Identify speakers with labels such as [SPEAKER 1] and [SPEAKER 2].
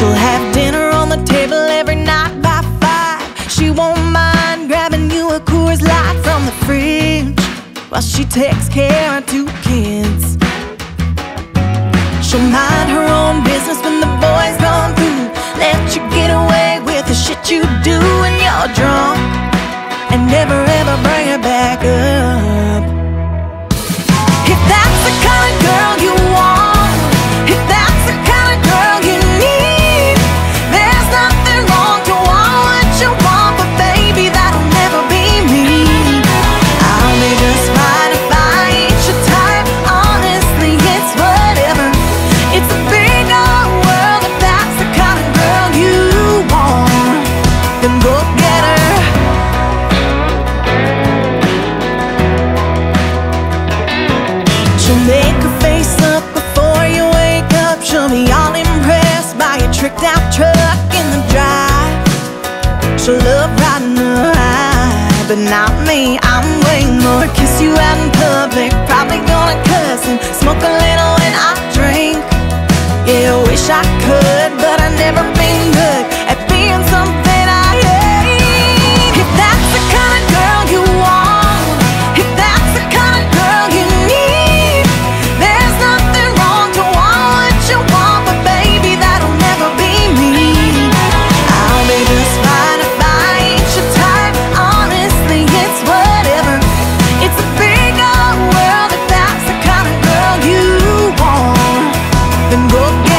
[SPEAKER 1] She'll have dinner on the table every night by five. She won't mind grabbing you a Coors Light from the fridge while she takes care of two kids. She'll mind her own business when the boys gone through. Let you get away with the shit you do when you're drunk, and never ever bring her back up. She'll love riding the high, but not me. I'm way more. Kiss you out in public, probably gonna cuss and smoke a little when I drink. Yeah, wish I could, but I never been good. and